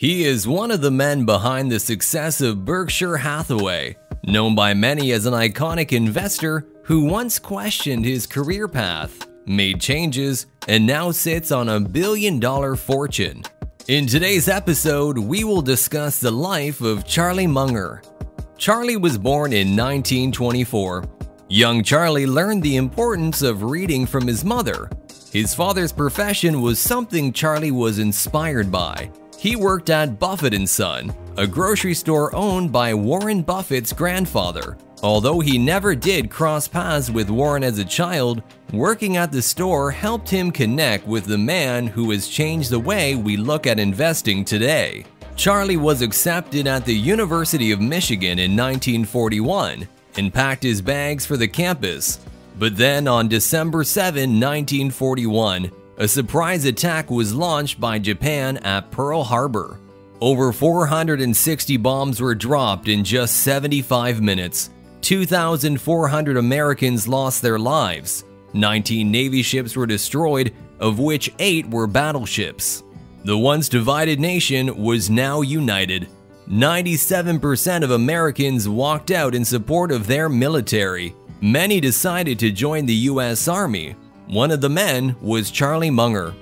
He is one of the men behind the success of Berkshire Hathaway, known by many as an iconic investor who once questioned his career path, made changes, and now sits on a billion dollar fortune. In today's episode, we will discuss the life of Charlie Munger. Charlie was born in 1924. Young Charlie learned the importance of reading from his mother. His father's profession was something Charlie was inspired by, he worked at Buffett & Son, a grocery store owned by Warren Buffett's grandfather. Although he never did cross paths with Warren as a child, working at the store helped him connect with the man who has changed the way we look at investing today. Charlie was accepted at the University of Michigan in 1941 and packed his bags for the campus. But then on December 7, 1941, a surprise attack was launched by Japan at Pearl Harbor. Over 460 bombs were dropped in just 75 minutes. 2,400 Americans lost their lives. 19 Navy ships were destroyed, of which 8 were battleships. The once divided nation was now united. 97% of Americans walked out in support of their military. Many decided to join the US Army, one of the men was Charlie Munger.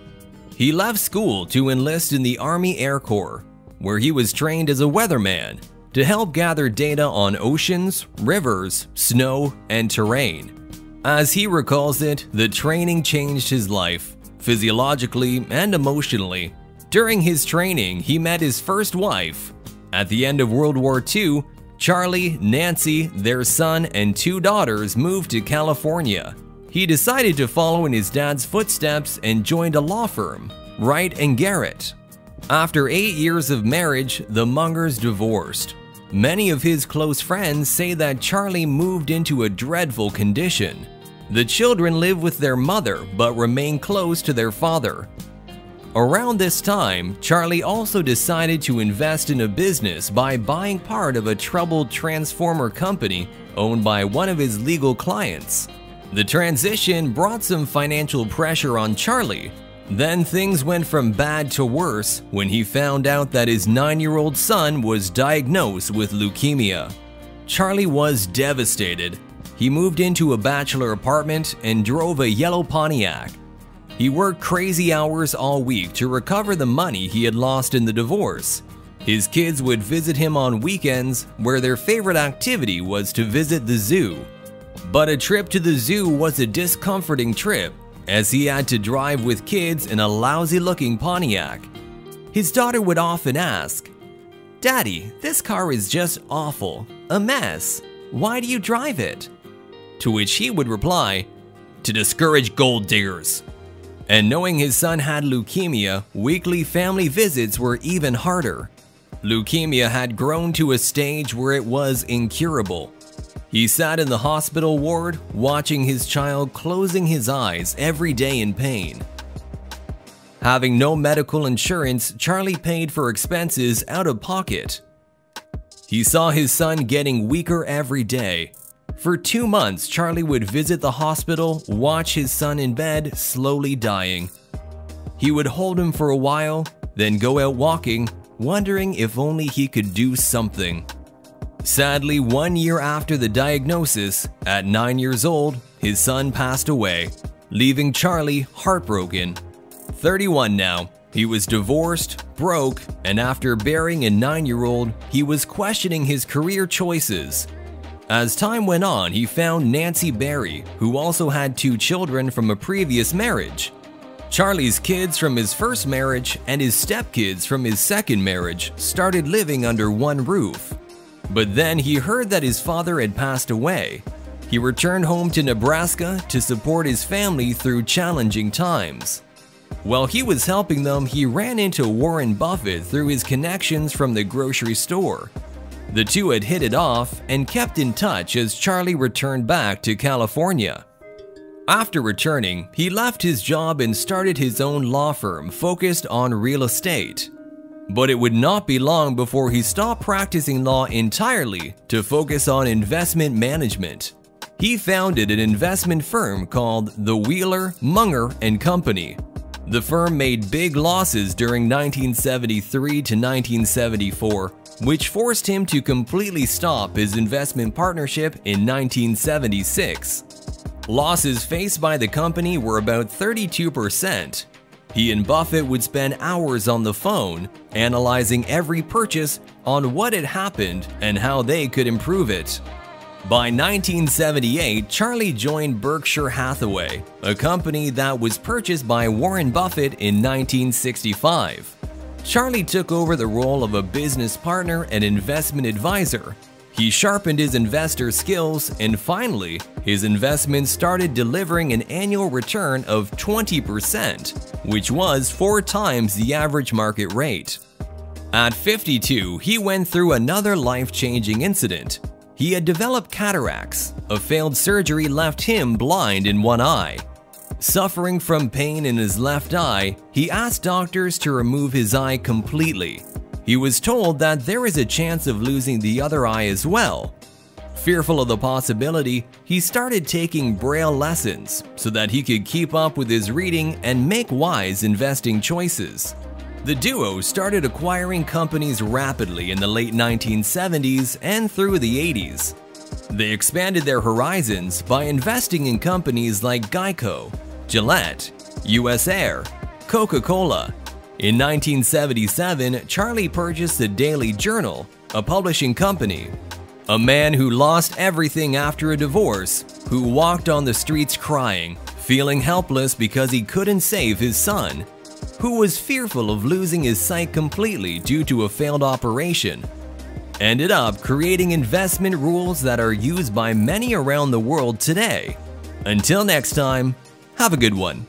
He left school to enlist in the Army Air Corps, where he was trained as a weatherman to help gather data on oceans, rivers, snow, and terrain. As he recalls it, the training changed his life, physiologically and emotionally. During his training, he met his first wife. At the end of World War II, Charlie, Nancy, their son, and two daughters moved to California. He decided to follow in his dad's footsteps and joined a law firm, Wright and Garrett. After eight years of marriage, the Mungers divorced. Many of his close friends say that Charlie moved into a dreadful condition. The children live with their mother but remain close to their father. Around this time, Charlie also decided to invest in a business by buying part of a troubled transformer company owned by one of his legal clients. The transition brought some financial pressure on Charlie. Then things went from bad to worse when he found out that his 9-year-old son was diagnosed with leukemia. Charlie was devastated. He moved into a bachelor apartment and drove a yellow Pontiac. He worked crazy hours all week to recover the money he had lost in the divorce. His kids would visit him on weekends where their favorite activity was to visit the zoo. But a trip to the zoo was a discomforting trip, as he had to drive with kids in a lousy looking Pontiac. His daughter would often ask, Daddy, this car is just awful, a mess. Why do you drive it? To which he would reply, To discourage gold diggers. And knowing his son had leukemia, weekly family visits were even harder. Leukemia had grown to a stage where it was incurable. He sat in the hospital ward, watching his child closing his eyes every day in pain. Having no medical insurance, Charlie paid for expenses out of pocket. He saw his son getting weaker every day. For two months, Charlie would visit the hospital, watch his son in bed, slowly dying. He would hold him for a while, then go out walking, wondering if only he could do something. Sadly, one year after the diagnosis, at 9 years old, his son passed away, leaving Charlie heartbroken. 31 now, he was divorced, broke, and after burying a 9-year-old, he was questioning his career choices. As time went on, he found Nancy Barry, who also had two children from a previous marriage. Charlie's kids from his first marriage and his stepkids from his second marriage started living under one roof. But then he heard that his father had passed away. He returned home to Nebraska to support his family through challenging times. While he was helping them, he ran into Warren Buffett through his connections from the grocery store. The two had hit it off and kept in touch as Charlie returned back to California. After returning, he left his job and started his own law firm focused on real estate. But it would not be long before he stopped practicing law entirely to focus on investment management. He founded an investment firm called the Wheeler, Munger and Company. The firm made big losses during 1973 to 1974, which forced him to completely stop his investment partnership in 1976. Losses faced by the company were about 32%. He and Buffett would spend hours on the phone, analyzing every purchase on what had happened and how they could improve it. By 1978, Charlie joined Berkshire Hathaway, a company that was purchased by Warren Buffett in 1965. Charlie took over the role of a business partner and investment advisor. He sharpened his investor skills and finally, his investments started delivering an annual return of 20%, which was four times the average market rate. At 52, he went through another life-changing incident. He had developed cataracts. A failed surgery left him blind in one eye. Suffering from pain in his left eye, he asked doctors to remove his eye completely. He was told that there is a chance of losing the other eye as well. Fearful of the possibility, he started taking Braille lessons so that he could keep up with his reading and make wise investing choices. The duo started acquiring companies rapidly in the late 1970s and through the 80s. They expanded their horizons by investing in companies like Geico, Gillette, US Air, Coca-Cola. In 1977, Charlie purchased the Daily Journal, a publishing company. A man who lost everything after a divorce, who walked on the streets crying, feeling helpless because he couldn't save his son, who was fearful of losing his sight completely due to a failed operation, ended up creating investment rules that are used by many around the world today. Until next time, have a good one.